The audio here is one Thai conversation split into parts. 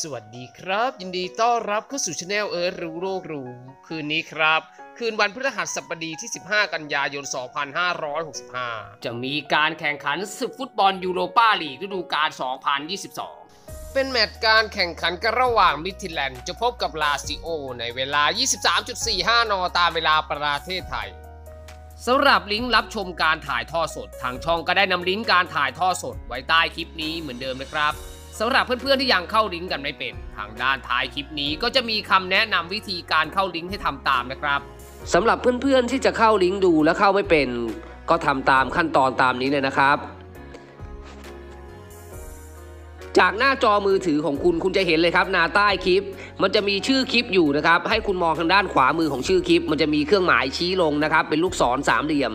สวัสดีครับ ยินดีต้อนรับเข้าสู่ channel เอิร์ธรู้โลกรู้คืนนี้ครับ คืนวันพฤหัสบดีที่ 15 กันยายน 2565 จะมีการแข่งขันศึกฟุตบอลยูโรปาลีกฤดูกาล 2022 เป็นแมตช์การแข่งขันกันระหว่างมิดทิลแลนด์จะพบกับลาซิโอ ในเวลา 23.45 น ตามเวลาประเทศไทยสำหรับลิงก์รับชมการถ่ายทอดสด ทางช่องก็ได้นำลิงก์การถ่ายทอดสดไว้ใต้คลิปนี้เหมือนเดิมนะครับ สำหรับเพื่อนๆที่ยังเข้าลิงก์กันไม่เป็น ทางด้านท้ายคลิปนี้ก็จะมีคำแนะนำวิธีการเข้าลิงก์ให้ทำตามนะครับสำหรับเพื่อนๆที่จะเข้าลิงก์ดูและเข้าไม่เป็น ก็ทำตามขั้นตอนตามนี้เลยนะครับ จากหน้าจอมือถือของคุณคุณจะเห็นเลยครับหน้าใต้คลิป มันจะมีชื่อคลิปอยู่นะครับ ให้คุณมองทางด้านขวามือของชื่อคลิป มันจะมีเครื่องหมายชี้ลงนะครับ เป็นลูกศรสามเหลี่ยม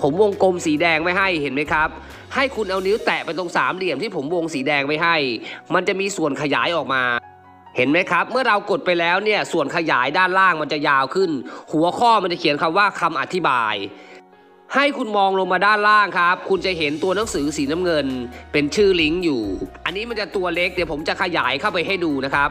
ผมวงกลมสีแดงไว้ให้เห็นไหมครับ ให้คุณเอานิ้วแตะไปตรงสามเหลี่ยมที่ผมวงสีแดงไว้ให้ มันจะมีส่วนขยายออกมา เห็นไหมครับ เมื่อเรากดไปแล้วเนี่ยส่วนขยายด้านล่างมันจะยาวขึ้น หัวข้อมันจะเขียนคำว่าคำอธิบาย ให้คุณมองลงมาด้านล่างครับ คุณจะเห็นตัวหนังสือสีน้ำเงิน เป็นชื่อลิงก์อยู่ อันนี้มันจะตัวเล็กเดี๋ยวผมจะขยายเข้าไปให้ดูนะครับ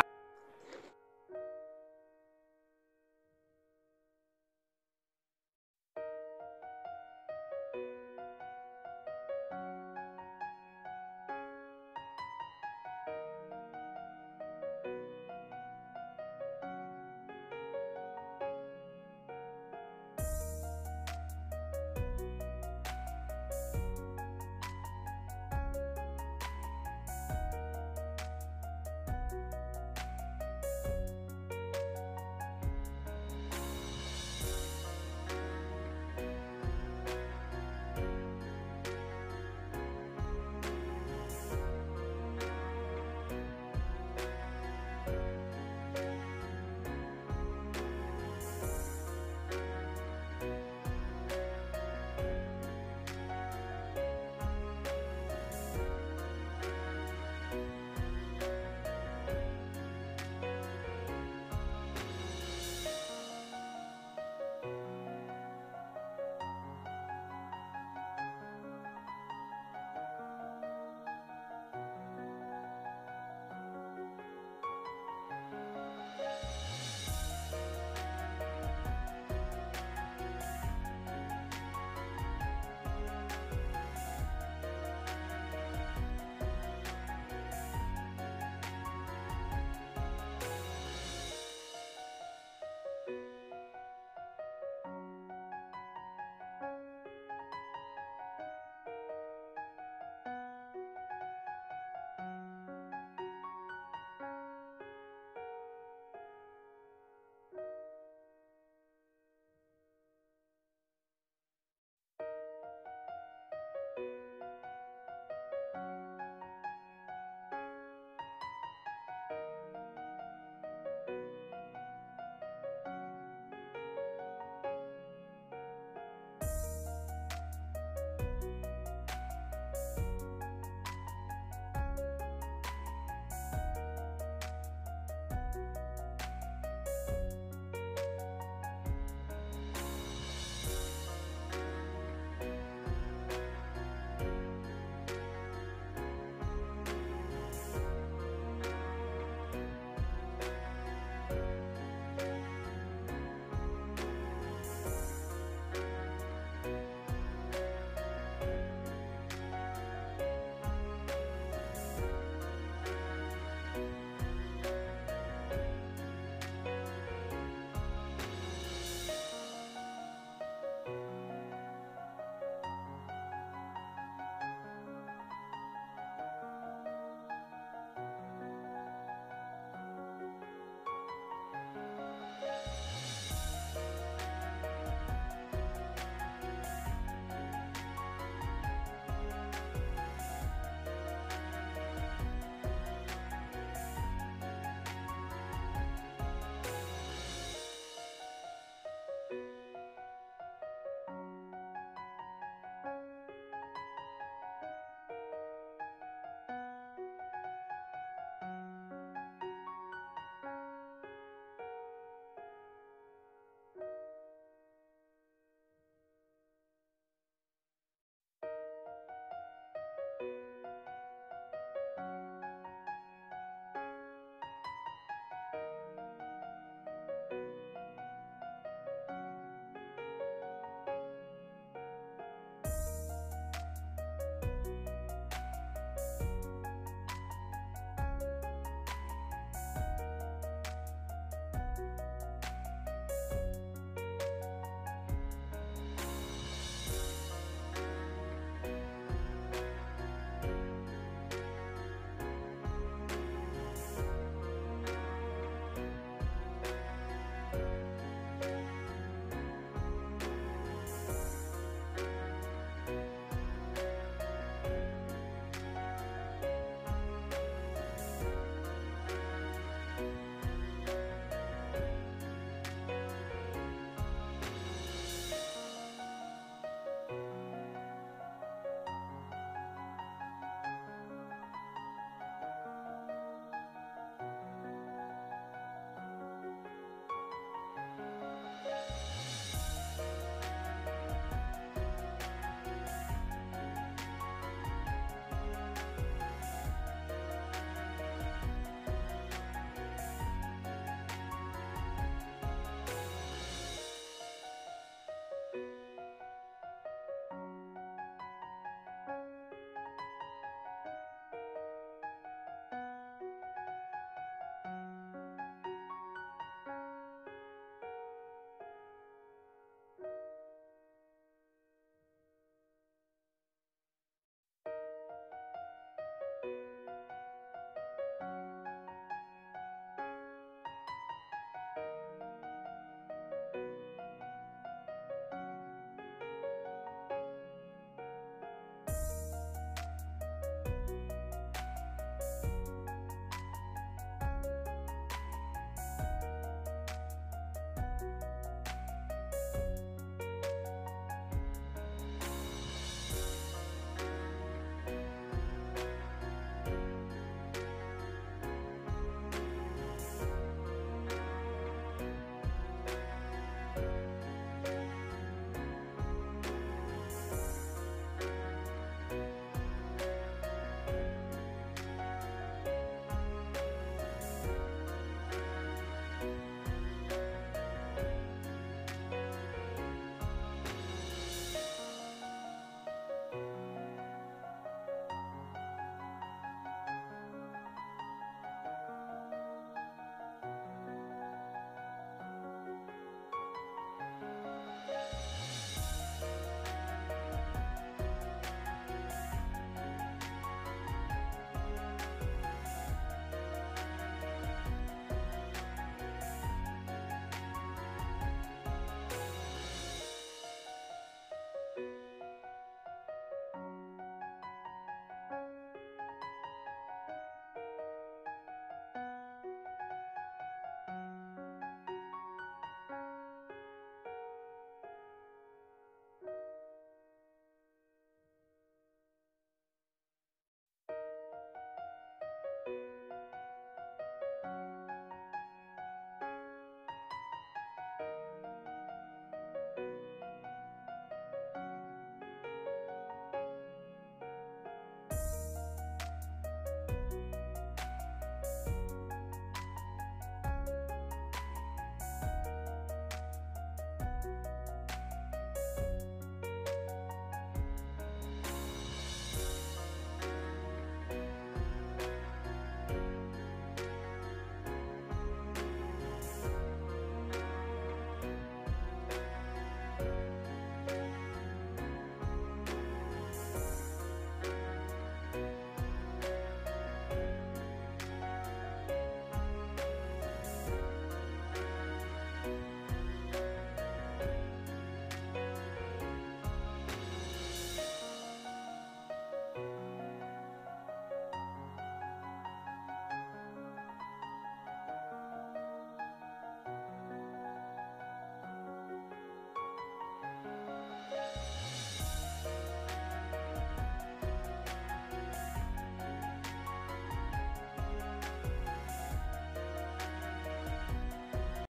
บ